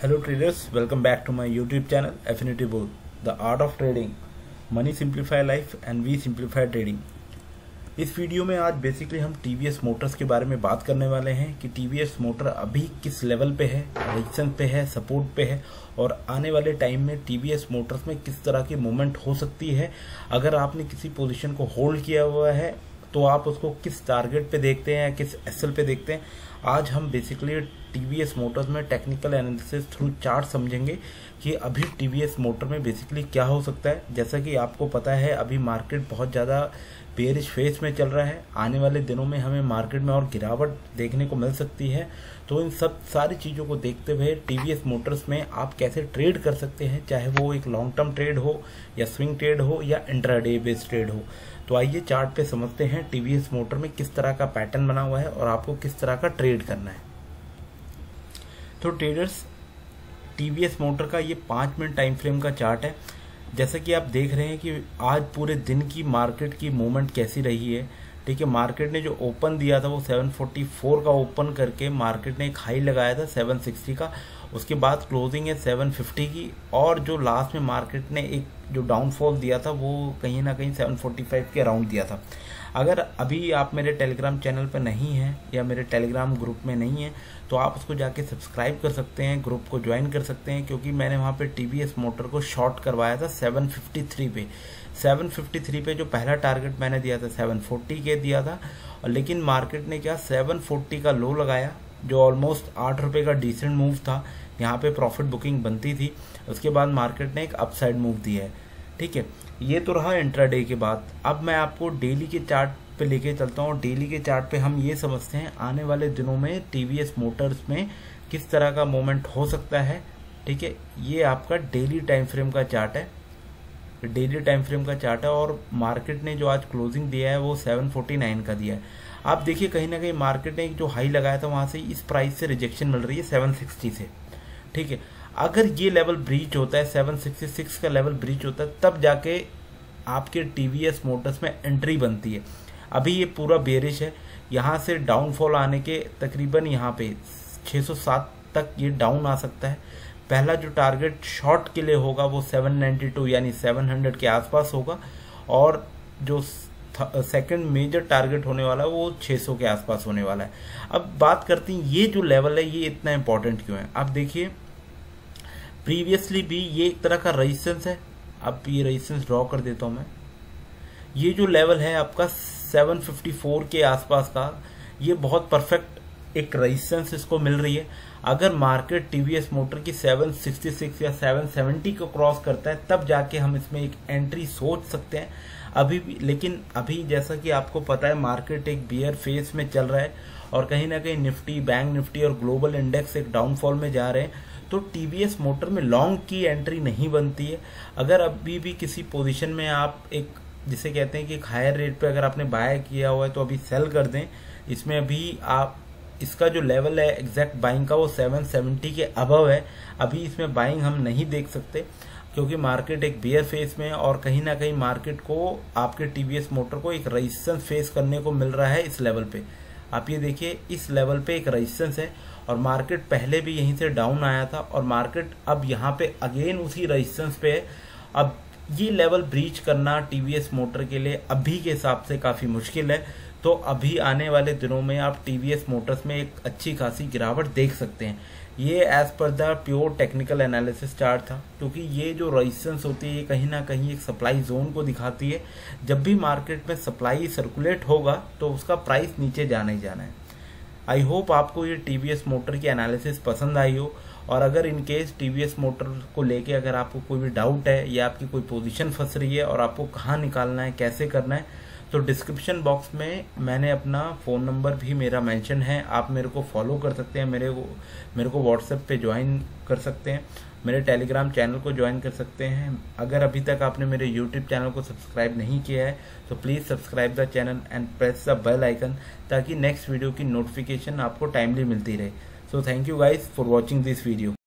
Hello traders, welcome back to my YouTube channel Affinity Board, the art of trading. Money simplify life and we simplify trading. इस video में आज basically हम TVS Motors के बारे में बात करने वाले हैं कि टीवीएस मोटर अभी किस लेवल पे है रेजिस्टेंस पे है सपोर्ट पे है और आने वाले टाइम में टीवीएस मोटर्स में किस तरह की मूवमेंट हो सकती है अगर आपने किसी पोजीशन को होल्ड किया हुआ है तो आप उसको किस टारगेट पे देखते हैं, किस एसएल पे देखते हैं? आज हम बेसिकली टीवीएस मोटर्स में टेक्निकल एनालिसिस थ्रू चार्ट समझेंगे कि अभी टीवीएस मोटर में बेसिकली क्या हो सकता है। जैसा कि आपको पता है, अभी मार्केट बहुत ज़्यादा बेरिश फेस में चल रहा है। आने वाले दिनों में हमें मार्केट में और गिरावट देखने को मिल सकती है। तो इन सब सारी चीज़ों को देखते हुए टीवीएस मोटर्स में आप कैसे ट्रेड कर सकते हैं, चाहे वो एक लॉन्ग टर्म ट्रेड हो, या स्विंग ट्रेड हो, या इंट्राडे बेस्ड ट्रेड हो। तो आइए चार्ट पे समझते हैं टीवीएस मोटर में किस तरह का पैटर्न बना हुआ है और आपको किस तरह का ट्रेड करना है। तो ट्रेडर्स टीवीएस मोटर का ये पाँच मिनट टाइम फ्रेम का चार्ट है। जैसा कि आप देख रहे हैं कि आज पूरे दिन की मार्केट की मूवमेंट कैसी रही है। ठीक है मार्केट ने जो ओपन दिया था वो 744 का ओपन करके मार्केट ने एक हाई लगाया था 760 का। उसके बाद क्लोजिंग है 750 की और जो लास्ट में मार्केट ने एक जो डाउनफॉल दिया था वो कहीं ना कहीं 745 के अराउंड दिया था। अगर अभी आप मेरे टेलीग्राम चैनल पर नहीं हैं या मेरे टेलीग्राम ग्रुप में नहीं हैं तो आप उसको जाके सब्सक्राइब कर सकते हैं ग्रुप को ज्वाइन कर सकते हैं, क्योंकि मैंने वहाँ पे टीवीएस मोटर को शॉर्ट करवाया था 753 पे। 753 पे जो पहला टारगेट मैंने दिया था 740 के दिया था लेकिन मार्केट ने क्या 740 का लो लगाया, जो ऑलमोस्ट आठ रुपये का डिसेंट मूव था। यहाँ पे प्रॉफिट बुकिंग बनती थी, उसके बाद मार्केट ने एक अपसाइड मूव दिया है। ठीक है, ये तो रहा इंट्राडे के बाद अब मैं आपको डेली के चार्ट पे लेके चलता हूँ। डेली के चार्ट पे हम ये समझते हैं, आने वाले दिनों में टीवीएस मोटर्स में किस तरह का मोमेंट हो सकता है, ठीक है? ये आपका डेली टाइम फ्रेम का चार्ट है। डेली टाइम फ्रेम का चार्ट है और मार्केट ने जो आज क्लोजिंग दिया है, वो 749 का दिया है। आप देखिए, कहीं ना कहीं मार्केट ने जो हाई लगाया था, वहाँ से इस प्राइस से रिजेक्शन मिल रही है 760 से। ठीक है अगर ये लेवल ब्रीच होता है 766 का लेवल ब्रीच होता है, तब जाके आपके टीवीएस मोटर्स में एंट्री बनती है। अभी ये पूरा बेरिश है। यहाँ से डाउनफॉल आने के तकरीबन यहाँ पे 607 तक ये डाउन आ सकता है। पहला जो टारगेट शॉर्ट के लिए होगा, वो 792 यानी 700 के आसपास होगा। और जो सेकंड मेजर टारगेट होने वाला है, वो 600 के आसपास होने वाला है। अब बात करते हैं, ये जो लेवल है, ये इतना इंपॉर्टेंट क्यों है? अब देखिए प्रीवियसली भी ये एक तरह का रजिस्टेंस है। अब ये रजिस्टेंस ड्रॉ कर देता हूँ मैं। ये जो लेवल है आपका 754 के आसपास का, ये बहुत परफेक्ट एक रजिस्टेंस इसको मिल रही है। अगर मार्केट टीवीएस मोटर की 766 या 770 को क्रॉस करता है, तब जाके हम इसमें एक एंट्री सोच सकते हैं। अभी भी, लेकिन अभी जैसा कि आपको पता है मार्केट एक बियर फेस में चल रहा है और कहीं ना कहीं निफ्टी बैंक निफ्टी और ग्लोबल इंडेक्स एक डाउनफॉल में जा रहे हैं। तो टीवीएस मोटर में लॉन्ग की एंट्री नहीं बनती है। अगर अभी भी किसी पोजीशन में आप एक, जिसे कहते हैं कि एक हायर रेट पे अगर आपने बाय किया हुआ है तो अभी सेल कर दें। इसमें अभी आप, इसका जो लेवल है एग्जैक्ट बाइंग का वो 770 के अबव है। अभी इसमें बाइंग हम नहीं देख सकते, क्योंकि मार्केट एक बियर फेस में है और कहीं ना कहीं मार्केट को, आपके टीवीएस मोटर को एक रजिस्टेंस फेस करने को मिल रहा है इस लेवल पे। आप ये देखिए, इस लेवल पे एक रजिस्टेंस है। और मार्केट पहले भी यहीं से डाउन आया था और मार्केट अब यहाँ पे अगेन उसी रजिस्टेंस पे है। अब ये लेवल ब्रीच करना टीवीएस मोटर के लिए अभी के हिसाब से काफ़ी मुश्किल है। तो अभी आने वाले दिनों में आप टीवीएस मोटर्स में एक अच्छी खासी गिरावट देख सकते हैं। ये as per the pure technical analysis chart था, क्योंकि ये जो रजिस्टेंस होती है, ये कहीं ना कहीं एक सप्लाई जोन को दिखाती है। जब भी मार्केट में सप्लाई सर्कुलेट होगा तो उसका प्राइस नीचे जाना ही जाना है। आई होप आपको ये टीवीएस मोटर की एनालिसिस पसंद आई हो। और अगर इन केस टीवीएस मोटर को लेके अगर आपको कोई भी डाउट है या आपकी कोई पोजीशन फंस रही है और आपको कहाँ निकालना है, कैसे करना है तो डिस्क्रिप्शन बॉक्स में मैंने अपना फ़ोन नंबर भी मेरा मेंशन है। आप मेरे को फॉलो कर सकते हैं, मेरे को मेरे को व्हाट्सएप पे ज्वाइन कर सकते हैं, मेरे टेलीग्राम चैनल को ज्वाइन कर सकते हैं। अगर अभी तक आपने मेरे यूट्यूब चैनल को सब्सक्राइब नहीं किया है तो please subscribe the channel and press the bell icon ताकि नेक्स्ट वीडियो की नोटिफिकेशन आपको टाइमली मिलती रहे। So thank you guys for watching this video